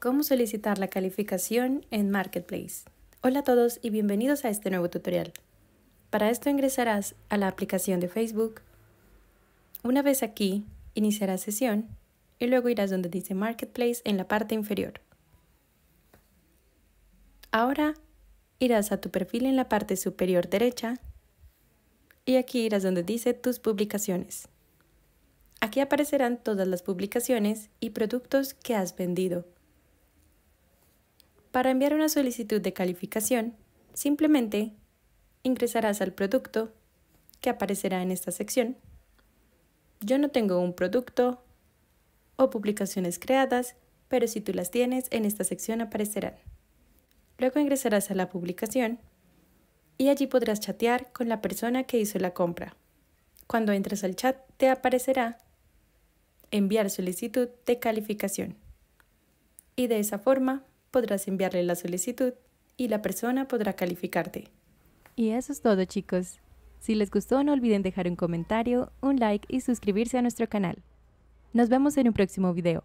Cómo solicitar la calificación en Marketplace. Hola a todos y bienvenidos a este nuevo tutorial. Para esto ingresarás a la aplicación de Facebook. Una vez aquí, iniciarás sesión y luego irás donde dice Marketplace en la parte inferior. Ahora irás a tu perfil en la parte superior derecha y aquí irás donde dice tus publicaciones. Aquí aparecerán todas las publicaciones y productos que has vendido. Para enviar una solicitud de calificación, simplemente ingresarás al producto que aparecerá en esta sección. Yo no tengo un producto o publicaciones creadas, pero si tú las tienes, en esta sección aparecerán. Luego ingresarás a la publicación y allí podrás chatear con la persona que hizo la compra. Cuando entres al chat te aparecerá enviar solicitud de calificación. Y de esa forma podrás enviarle la solicitud y la persona podrá calificarte. Y eso es todo chicos. Si les gustó no olviden dejar un comentario, un like y suscribirse a nuestro canal. Nos vemos en un próximo video.